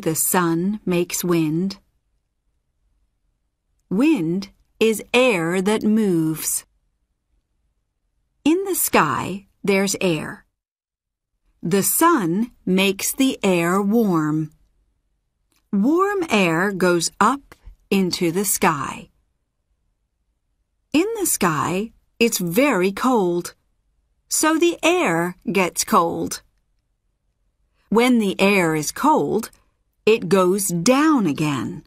the sun makes wind? Wind is air that moves. In the sky, there's air. The sun makes the air warm. Warm air goes up into the sky. In the sky, it's very cold, so the air gets cold. When the air is cold, it goes down again.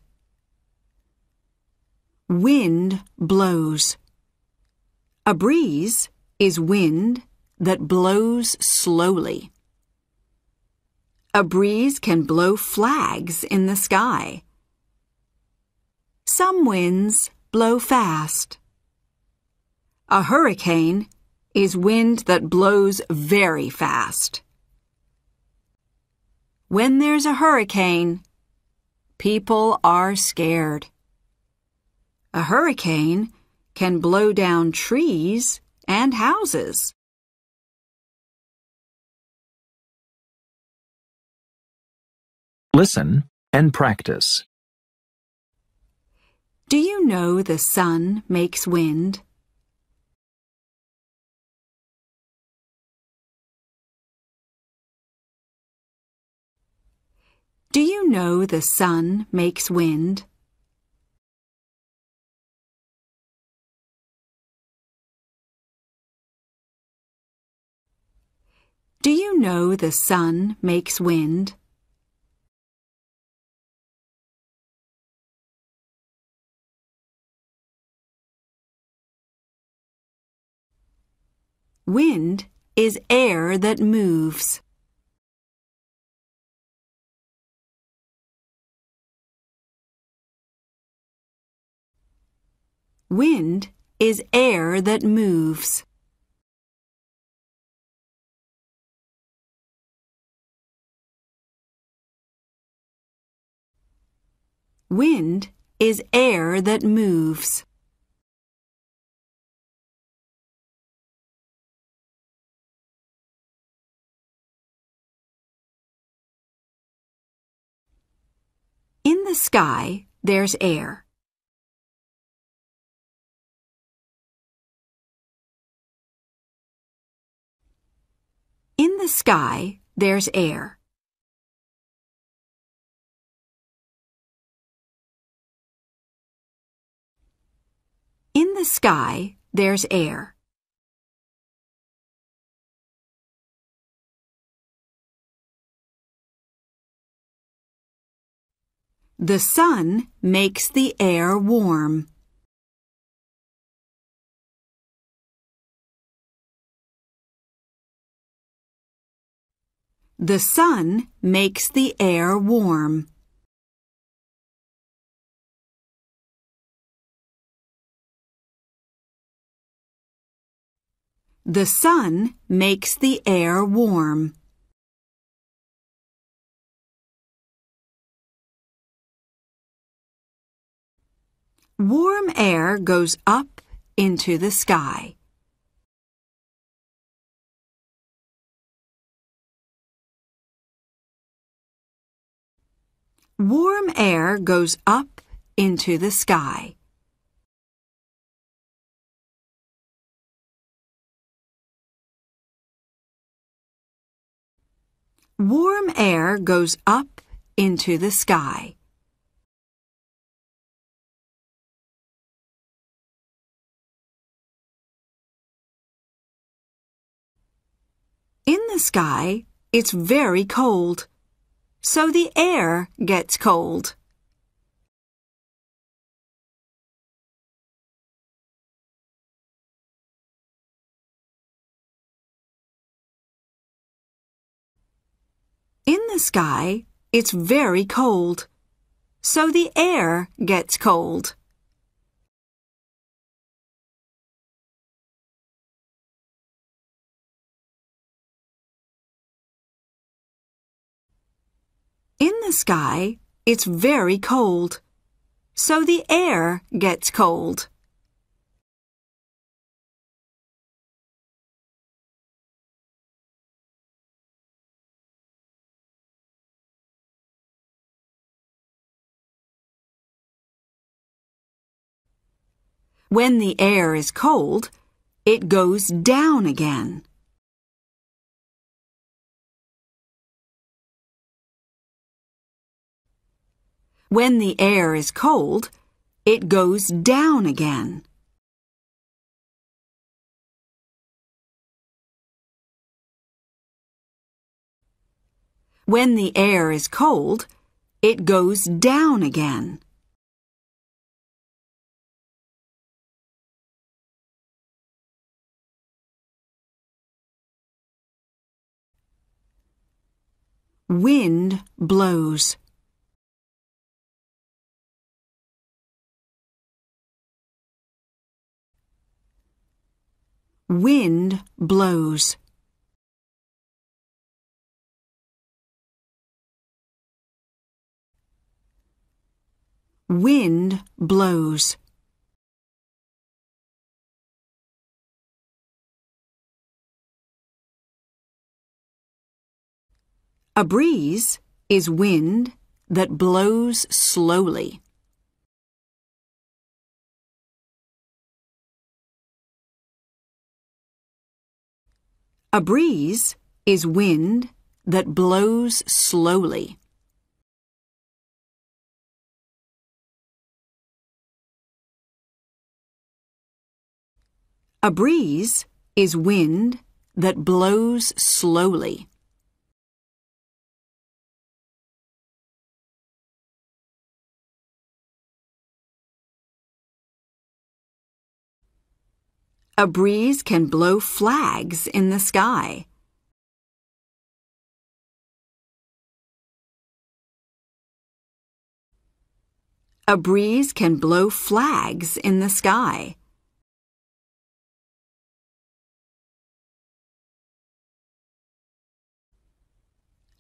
Wind blows. A breeze is wind that blows slowly. A breeze can blow flags in the sky. Some winds blow fast. A hurricane is wind that blows very fast. When there's a hurricane, people are scared. A hurricane can blow down trees and houses. Listen and practice. Do you know the sun makes wind? Do you know the sun makes wind? Do you know the sun makes wind? Wind is air that moves. Wind is air that moves. Wind is air that moves. In the sky, there's air. The sky, there's air. In the sky, there's air. The sun makes the air warm. The sun makes the air warm. The sun makes the air warm. Warm air goes up into the sky. Warm air goes up into the sky. Warm air goes up into the sky. In the sky, it's very cold, so the air gets cold. In the sky, it's very cold, so the air gets cold. sky, it's very cold. So the air gets cold. When the air is cold, it goes down again. When the air is cold, it goes down again. When the air is cold, it goes down again. Wind blows. Wind blows. Wind blows. A breeze is wind that blows slowly. A breeze is wind that blows slowly. A breeze is wind that blows slowly. A breeze can blow flags in the sky. A breeze can blow flags in the sky.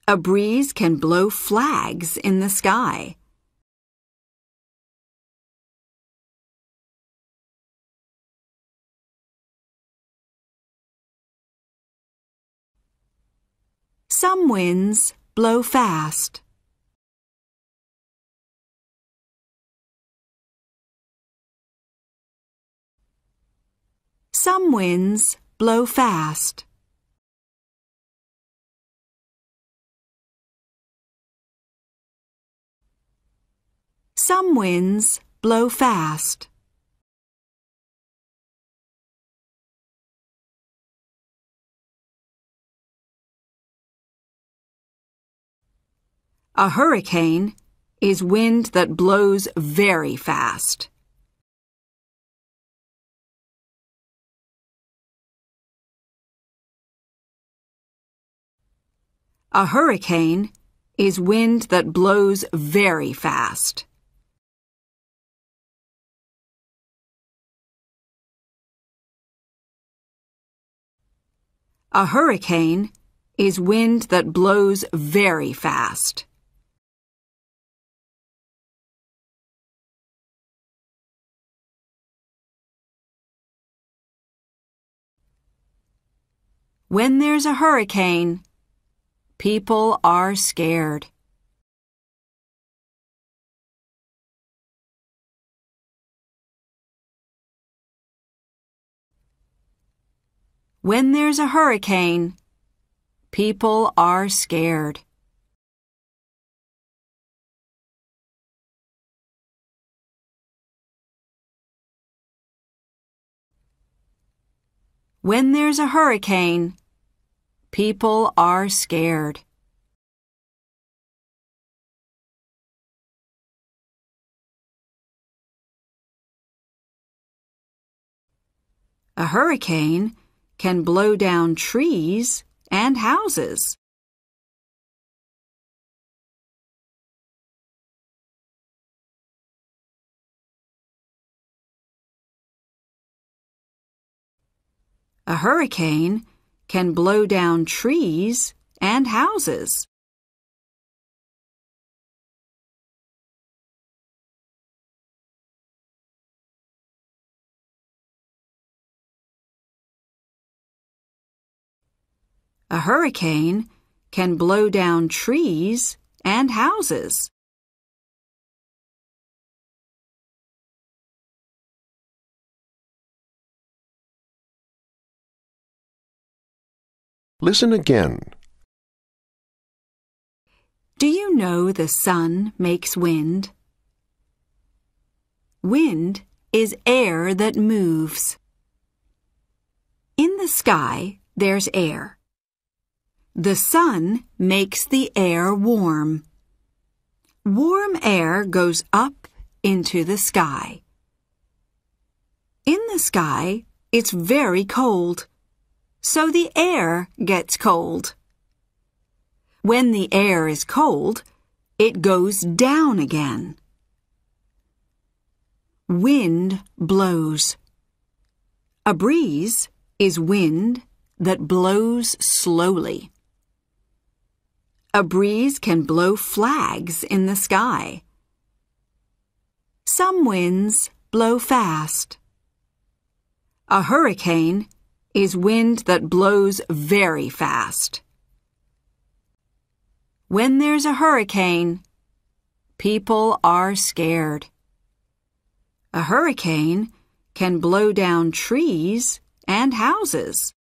A breeze can blow flags in the sky. Some winds blow fast. Some winds blow fast. Some winds blow fast. A hurricane is wind that blows very fast. A hurricane is wind that blows very fast. A hurricane is wind that blows very fast. When there's a hurricane, people are scared. When there's a hurricane, people are scared. When there's a hurricane, people are scared. A hurricane can blow down trees and houses. A hurricane can blow down trees and houses. A hurricane can blow down trees and houses. Listen again. Do you know the sun makes wind? Wind is air that moves. In the sky, there's air. The sun makes the air warm. Warm air goes up into the sky. In the sky, it's very cold, so the air gets cold. When the air is cold, it goes down again. Wind blows. A breeze is wind that blows slowly. A breeze can blow flags in the sky. Some winds blow fast. A hurricane is wind that blows very fast. When there's a hurricane, people are scared. A hurricane can blow down trees and houses.